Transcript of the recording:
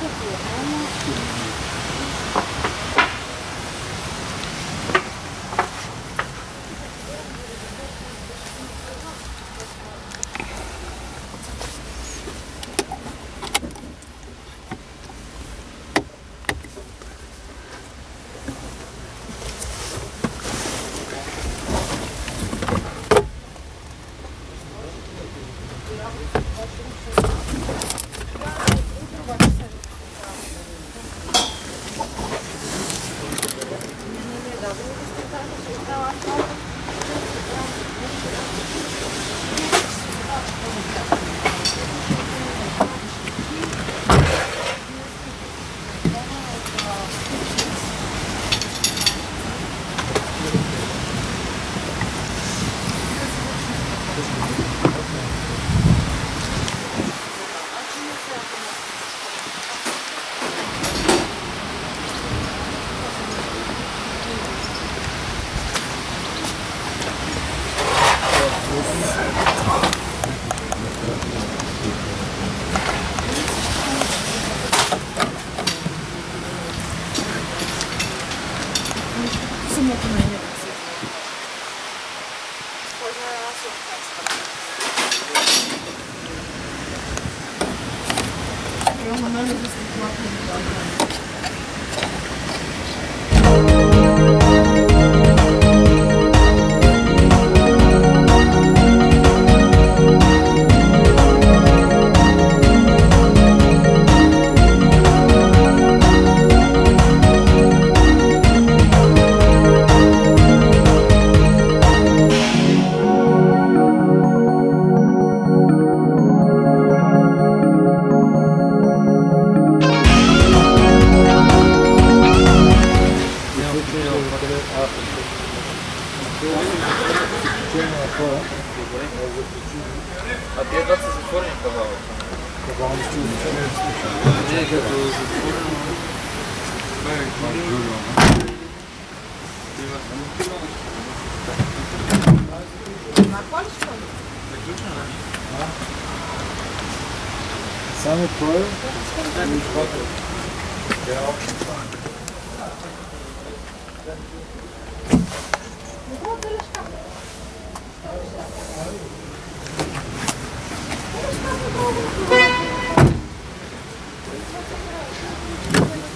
ผิดหวั Rodríguez, que está, これは何ですか А ты 20 затворник давал? Когда он стил затворник. Я готов затворник. Сами проявы? Я очень Thank you.